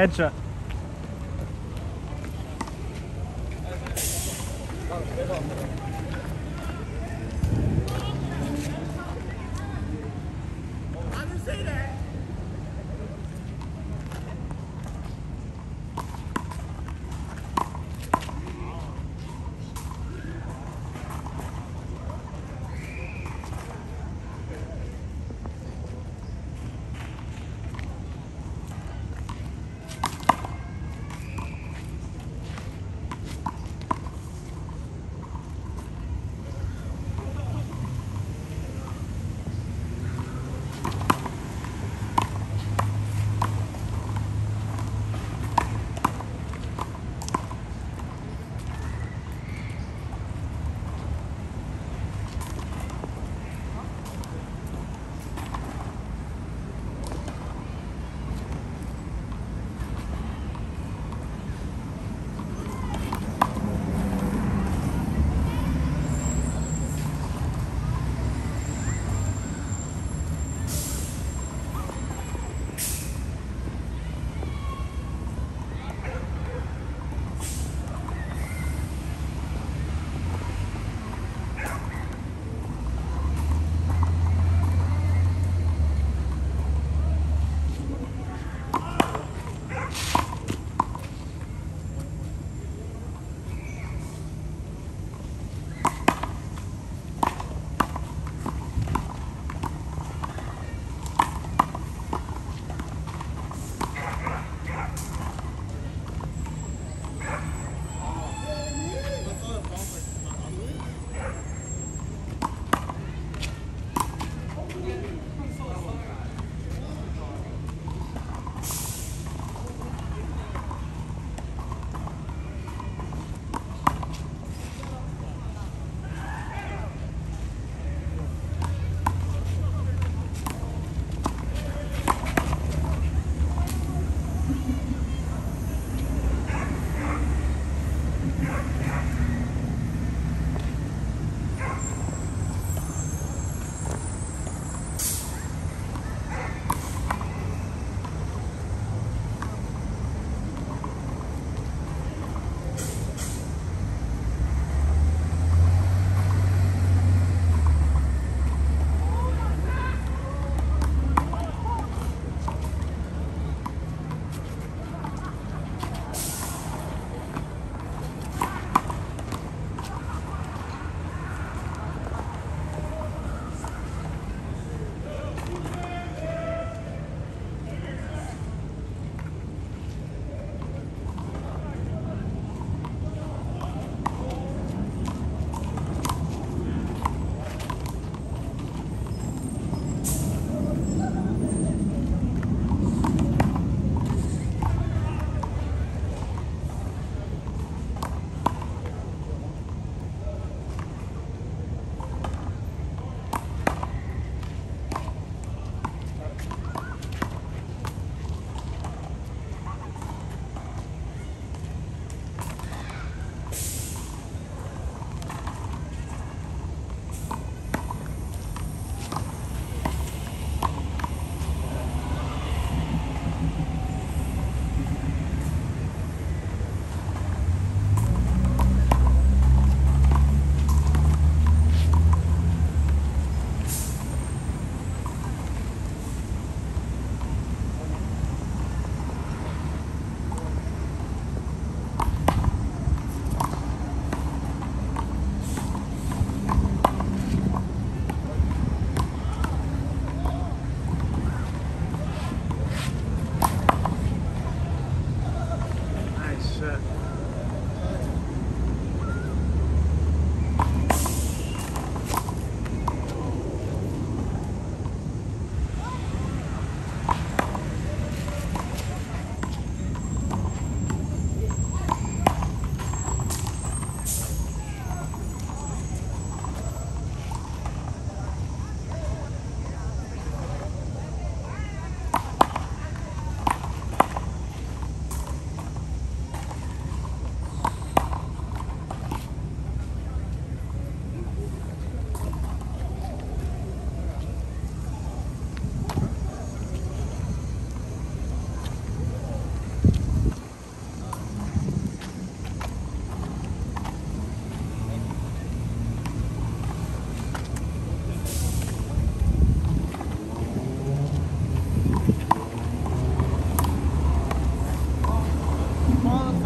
Headshot.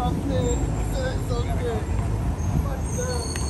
Okay. it. That's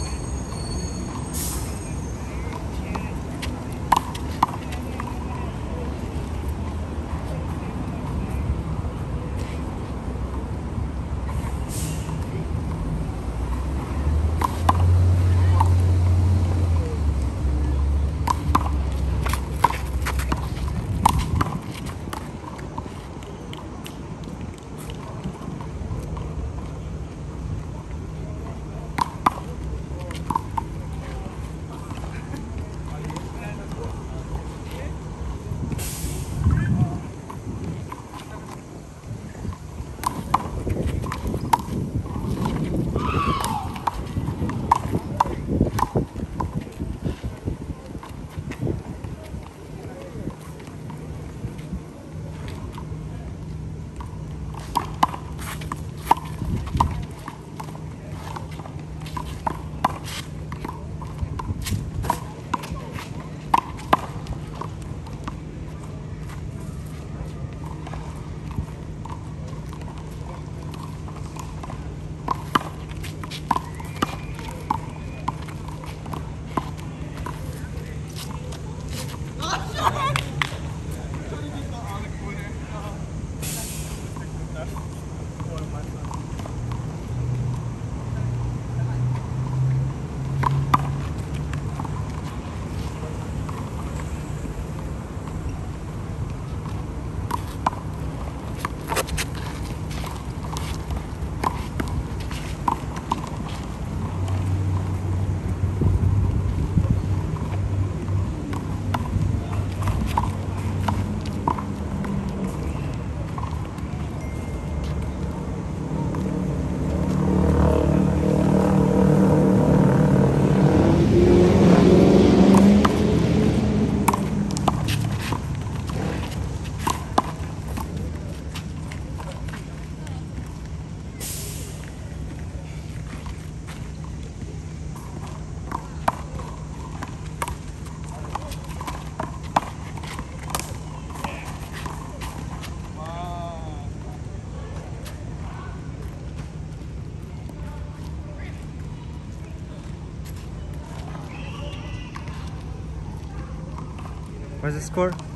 What's the score?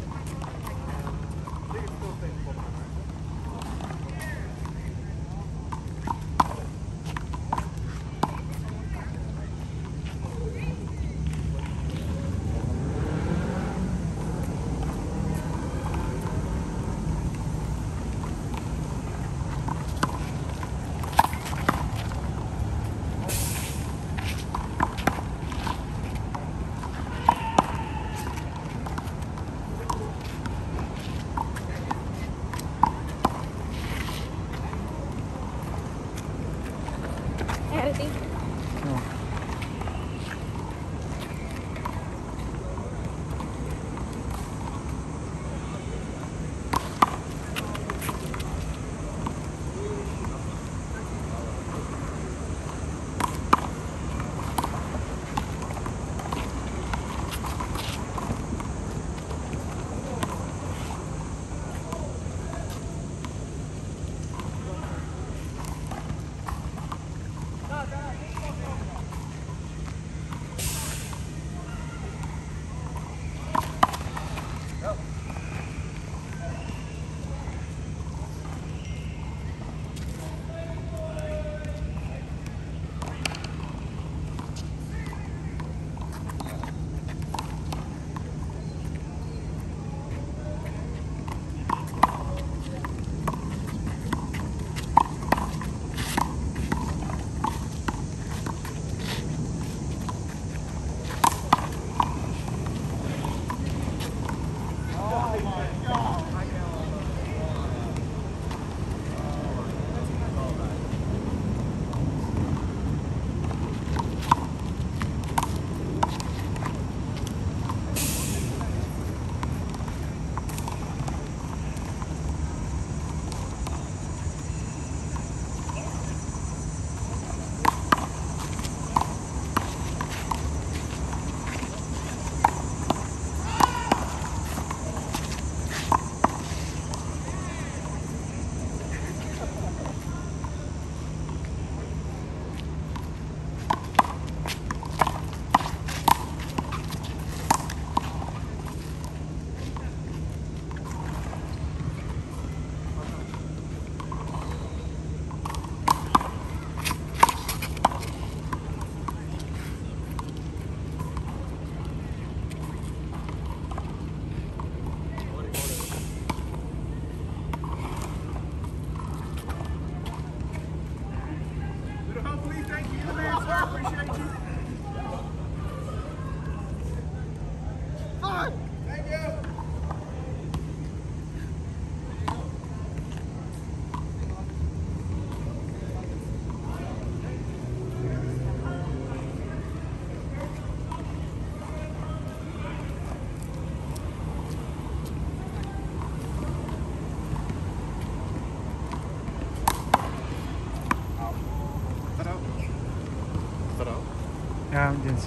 Du.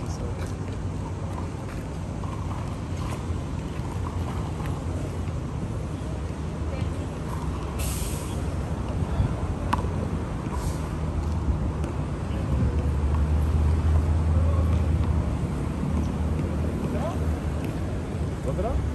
Wat er dan?